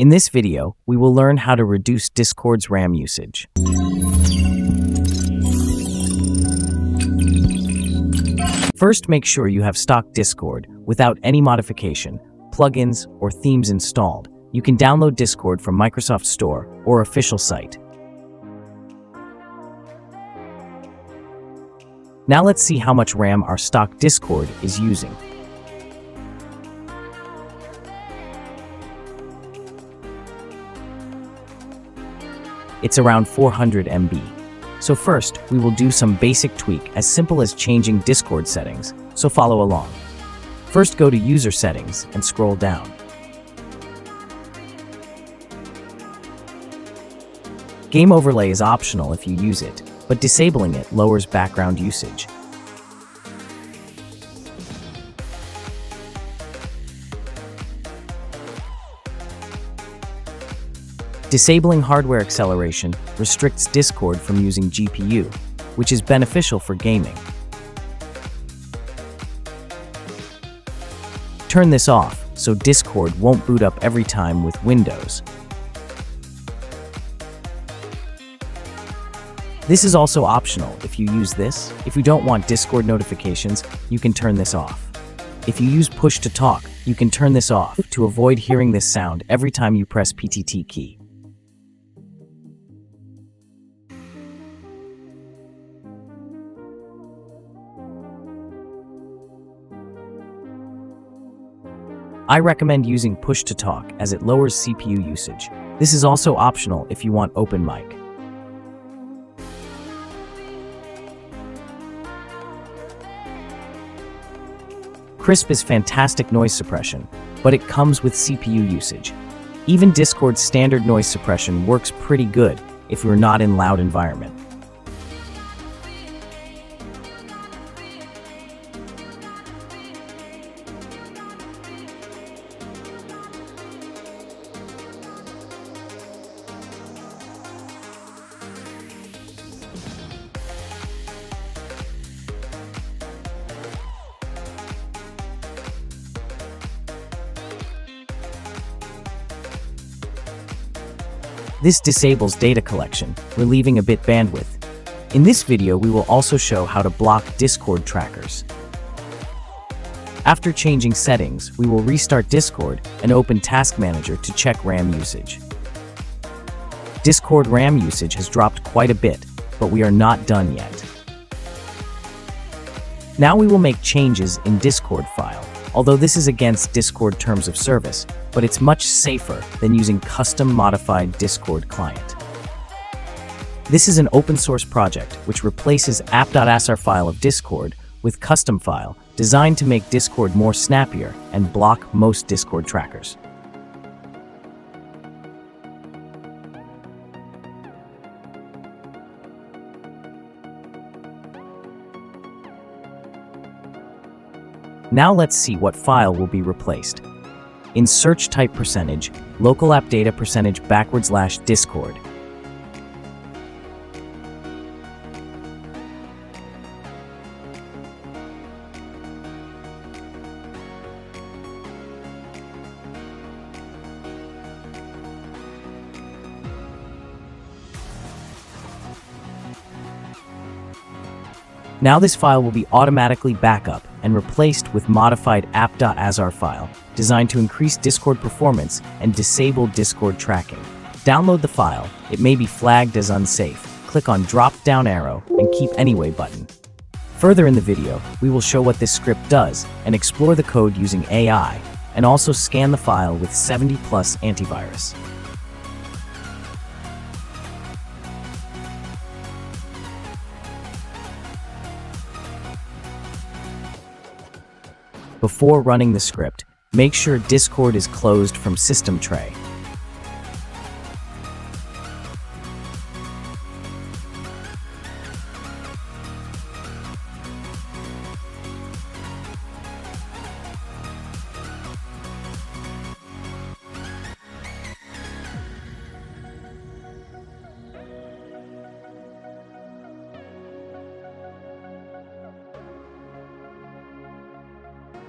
In this video, we will learn how to reduce Discord's RAM usage. First, make sure you have stock Discord without any modification, plugins, or themes installed. You can download Discord from Microsoft Store or official site. Now let's see how much RAM our stock Discord is using. It's around 400 MB. So first, we will do some basic tweak as simple as changing Discord settings, so follow along. First go to User Settings and scroll down. Game Overlay is optional if you use it, but disabling it lowers background usage. Disabling hardware acceleration restricts Discord from using GPU, which is beneficial for gaming. Turn this off so Discord won't boot up every time with Windows. This is also optional if you use this. If you don't want Discord notifications, you can turn this off. If you use push to talk, you can turn this off to avoid hearing this sound every time you press PTT key. I recommend using push to talk as it lowers CPU usage. This is also optional if you want open mic. Krisp is fantastic noise suppression, but it comes with CPU usage. Even Discord's standard noise suppression works pretty good if you're not in loud environment. This disables data collection, relieving a bit bandwidth. In this video, we will also show how to block Discord trackers. After changing settings, we will restart Discord and open Task Manager to check RAM usage. Discord RAM usage has dropped quite a bit, but we are not done yet. Now we will make changes in Discord file although this is against Discord terms of service, but it's much safer than using custom modified Discord client. This is an open source project which replaces app.asar file of Discord with custom file designed to make Discord more snappier and block most Discord trackers. Now let's see what file will be replaced. In search type percentage, local app data percentage backward slash discord. Now this file will be automatically backup and replaced with modified app.asar file, designed to increase Discord performance and disable Discord tracking. Download the file, it may be flagged as unsafe. Click on drop-down arrow and keep anyway button. Further in the video, we will show what this script does and explore the code using AI, and also scan the file with 70 plus antivirus. Before running the script, make sure Discord is closed from System Tray.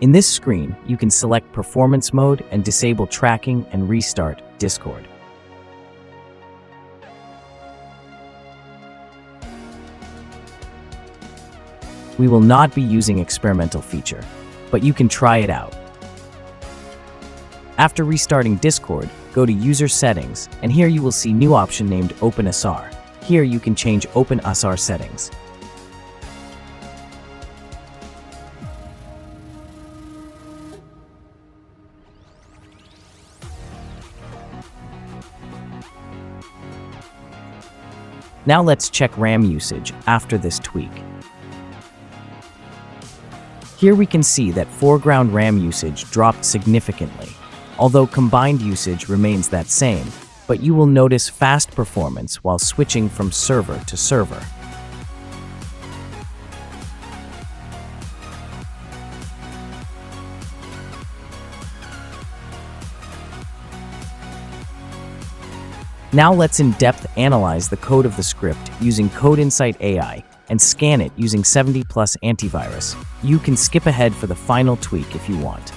In this screen, you can select Performance Mode and disable tracking and restart Discord. We will not be using experimental feature, but you can try it out. After restarting Discord, go to User Settings, and here you will see new option named OpenAsar. Here you can change OpenAsar settings. Now let's check RAM usage after this tweak. Here we can see that foreground RAM usage dropped significantly, although combined usage remains that same, but you will notice fast performance while switching from server to server. Now let's in-depth analyze the code of the script using Code Insight AI and scan it using 70 plus antivirus. You can skip ahead for the final tweak if you want.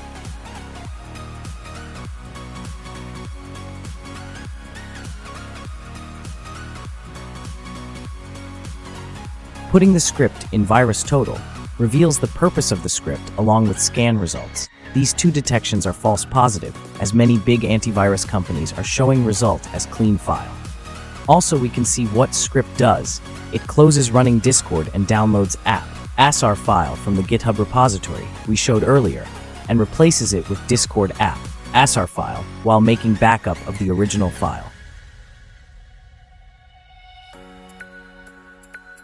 Putting the script in VirusTotal reveals the purpose of the script along with scan results. These two detections are false positive, as many big antivirus companies are showing result as clean file. Also, we can see what script does. It closes running Discord and downloads app, asar file from the GitHub repository we showed earlier, and replaces it with Discord app, asar file, while making backup of the original file.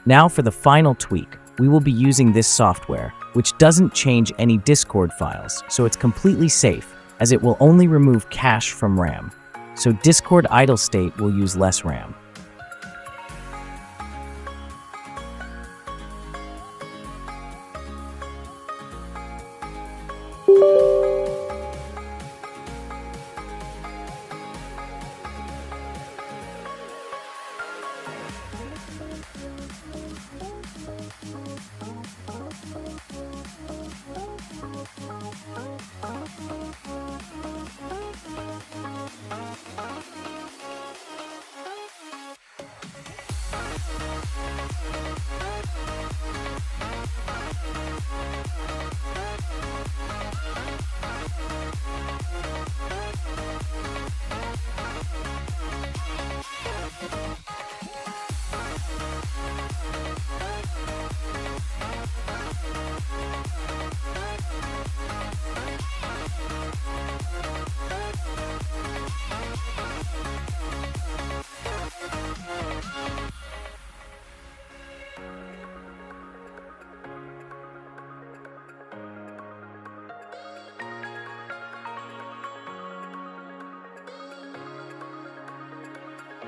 Now for the final tweak, we will be using this software, which doesn't change any Discord files, so it's completely safe, as it will only remove cache from RAM. So Discord idle state will use less RAM.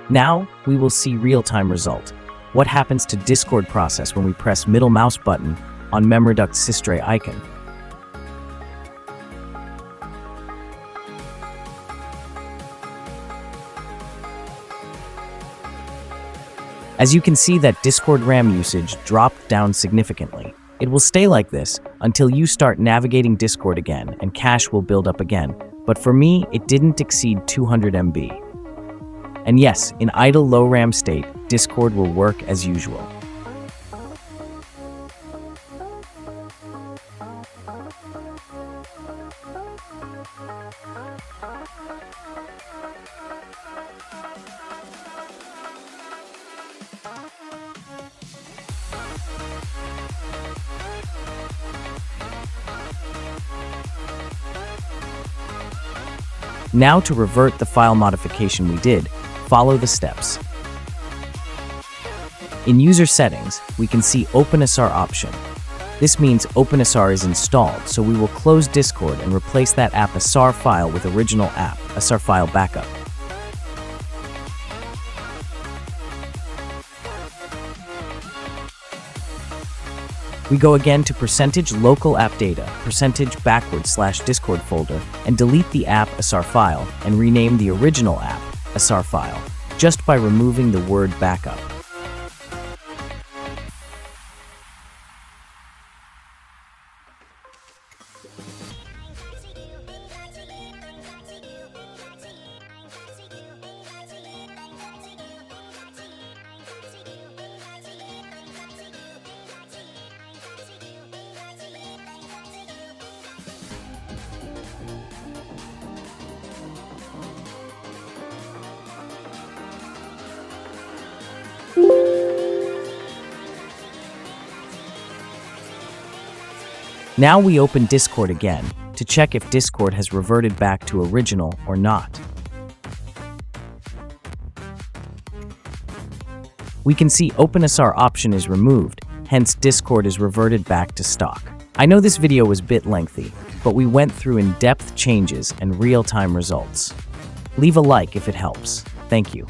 Now, we will see real-time result. What happens to Discord process when we press middle mouse button on Memreduct Systray icon? As you can see that Discord RAM usage dropped down significantly. It will stay like this until you start navigating Discord again and cache will build up again. But for me, it didn't exceed 200 MB. And yes, in idle low RAM state, Discord will work as usual. Now to revert the file modification we did, Follow the steps. In User Settings, we can see OpenAsar option. This means OpenAsar is installed, so we will close Discord and replace that app asar file with original app, asar file backup. We go again to percentage local app data, percentage backward slash Discord folder, and delete the app asar file and rename the original app asar file just by removing the word backup. Now we open Discord again to check if Discord has reverted back to original or not. We can see OpenAsar option is removed, hence Discord is reverted back to stock. I know this video was bit lengthy, but we went through in-depth changes and real-time results. Leave a like if it helps. Thank you.